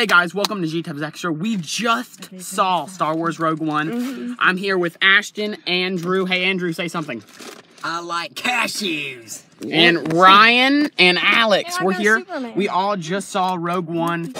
Hey guys, welcome to Gtubbz Xtra. We just saw Star Wars Rogue One. Mm-hmm. I'm here with Ashton, Andrew. Hey Andrew, say something. I like cashews. And Ryan and Alex. And We're here. Superman. We all just saw Rogue One.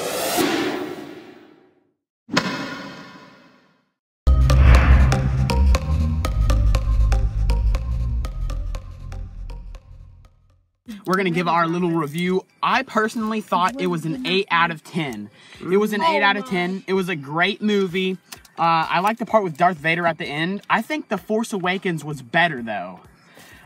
We're gonna give our little review. I personally thought it was an 8 out of 10. It was an 8 out of 10. It was a great movie. Uh, I like the part with Darth Vader at the end. I think The Force Awakens was better though.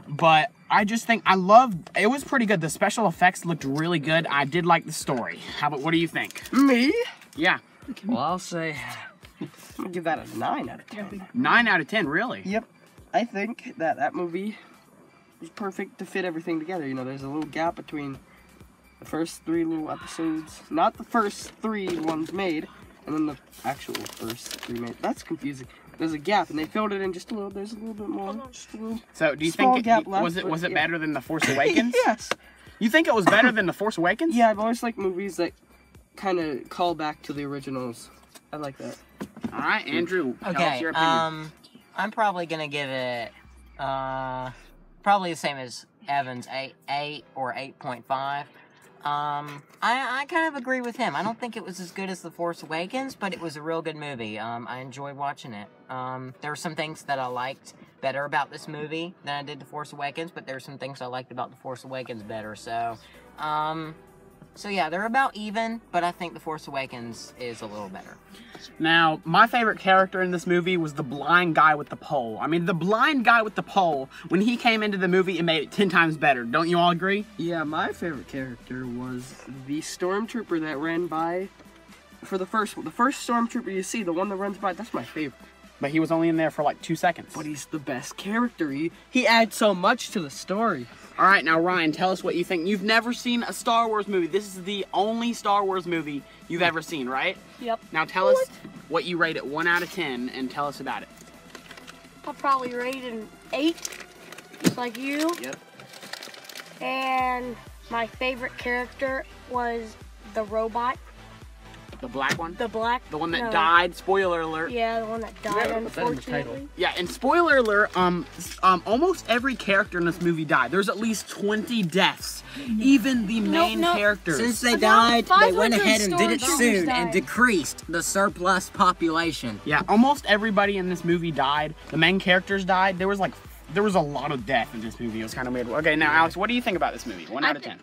But I just think I love it was pretty good. The special effects looked really good. I did like the story. How about what do you think? Me? Yeah. Well, I'll say, I'm gonna give that a 9 out of 10. 9 out of 10, really? Yep. I think that that movie is perfect to fit everything together. You know, there's a little gap between the first three little episodes, not the first three ones made, and then the actual first three made. That's confusing. There's a gap, and they filled it in just a little. There's a little bit more. Just a little. So, do you Small think it, gap left, was it was it yeah. better than The Force Awakens? yes. You think it was better than The Force Awakens? Yeah, I've always liked movies that kind of call back to the originals. I like that. All right, Andrew. Tell us Okay, your opinion. um, I'm probably gonna give it, uh, probably the same as Evans, eight, eight or eight point five. Um, I, I kind of agree with him. I don't think it was as good as The Force Awakens, but it was a real good movie. Um, I enjoyed watching it. Um, there were some things that I liked better about this movie than I did The Force Awakens, but there were some things I liked about The Force Awakens better. So, um, so yeah, they're about even, but I think The Force Awakens is a little better. Now, my favorite character in this movie was the blind guy with the pole. I mean, the blind guy with the pole, when he came into the movie, it made it 10 times better. Don't you all agree? Yeah, my favorite character was the stormtrooper that ran by for the first one. The first stormtrooper you see, the one that runs by, that's my favorite. But he was only in there for like two seconds. But he's the best character. He, he adds so much to the story. All right, now Ryan, tell us what you think. You've never seen a Star Wars movie. This is the only Star Wars movie you've ever seen, right? Yep. Now tell us what you rate it 1 out of 10 and tell us about it. I'll probably rate it an eight, just like you. Yep. And my favorite character was the robot, The black one? the black. The one that no, died, spoiler alert. Yeah, the one that died, Yeah, put that in the title. unfortunately. Yeah, and spoiler alert, um, um, almost every character in this movie died. There's at least 20 deaths. Even the main no. characters. Since they died, they went ahead and did it soon died. and decreased the surplus population. Yeah, almost everybody in this movie died. The main characters died. There was like, there was a lot of death in this movie. It was kind of weird. Okay, now Alex, what do you think about this movie? One I out of ten.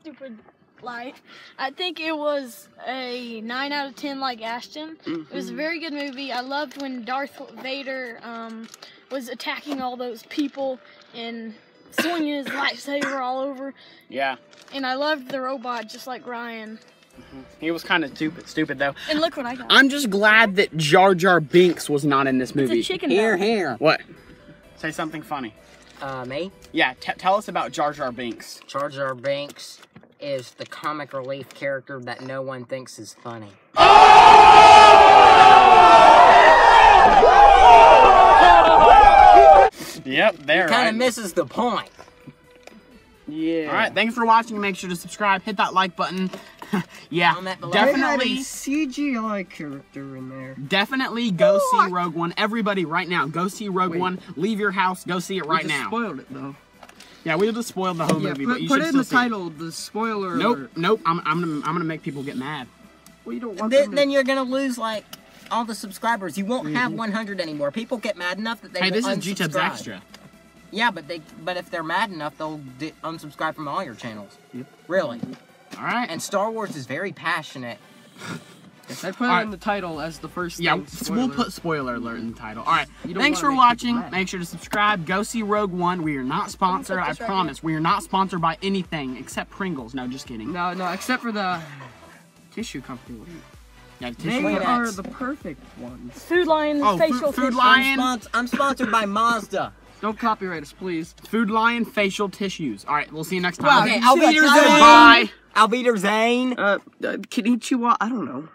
stupid light. I think it was a 9 out of 10 like Ashton. It was a very good movie. I loved when Darth Vader um, was attacking all those people and swinging his lightsaber all over. Yeah, And I loved the robot just like Ryan. he was kind of stupid. Stupid though. And look what I got. I'm just glad that Jar Jar Binks was not in this movie. It's a movie. chicken Here, belly. here. What? Say something funny. Uh, me? Yeah, t- tell us about Jar Jar Binks. Jar Jar Binks is the comic relief character that no one thinks is funny. Yep, there. Kind right. of misses the point. Yeah. All right, thanks for watching. Make sure to subscribe, hit that like button. yeah, Comment below. They had a definitely, CGI character in there. definitely go oh, see Rogue One. Everybody, right now, go see Rogue Wait. One. Leave your house, go see it right we just now. spoiled it though. Yeah, we just spoiled the whole Yeah, movie, put, but you put should it in the see it. title, the spoiler Nope, alert. nope. I'm, I'm gonna, I'm gonna make people get mad. Well, you don't want Then, to- then you're gonna lose like all the subscribers. You won't have mm-hmm. 100 anymore. People get mad enough that they hey, will this is Gtubbz. Extra. Yeah, but they but if they're mad enough, they'll di- unsubscribe from all your channels. Yep. Really. All right. And Star Wars is very passionate. Yes, I put it Alright. in the title as the first yeah, thing. so we'll put spoiler alert in the title. All right. Thanks for make watching. Make sure to subscribe. Go see Rogue One. We are not sponsored. I this right promise. We are not sponsored by anything except Pringles. No, just kidding. No, no, except for the tissue company. What are Yeah, They tissue Wait, paper. are the perfect ones. Food Lion Oh, facial Food- Food tissue. Lion. I'm, spons- I'm sponsored by Mazda. Don't copyright us, please. Food Lion facial tissues. All right, we'll see you next time. Okay, you see that Alveder title? Zane. Bye. Auf Wiedersehen. Uh, uh Konnichiwa, I don't know.